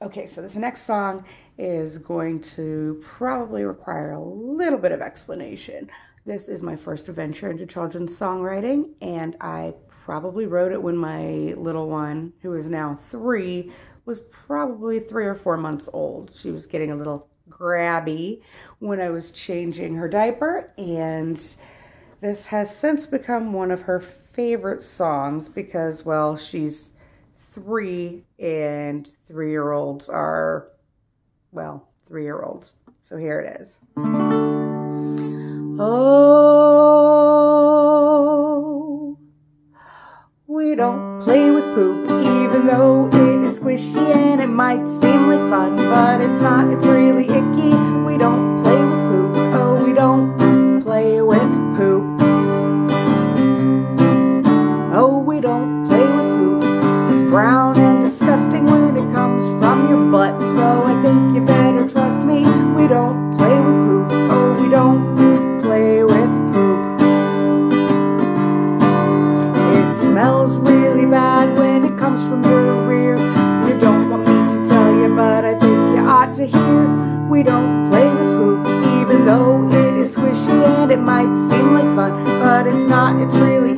Okay, so this next song is going to probably require a little bit of explanation. This is my first venture into children's songwriting, and I probably wrote it when my little one, who is now three, was probably three or four months old. She was getting a little grabby when I was changing her diaper, and this has since become one of her favorite songs because, well, she's three and three year olds are, well, three year olds. So here it is. Oh, we don't play with poop, even though it is squishy and it might seem like fun, but it's not, it's really icky. Brown and disgusting when it comes from your butt, so I think you better trust me. We don't play with poop, oh, we don't play with poop. It smells really bad when it comes from your rear. You don't want me to tell you, but I think you ought to hear. We don't play with poop, even though it is squishy and it might seem like fun, but it's not, it's really